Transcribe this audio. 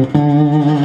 Mm-hmm.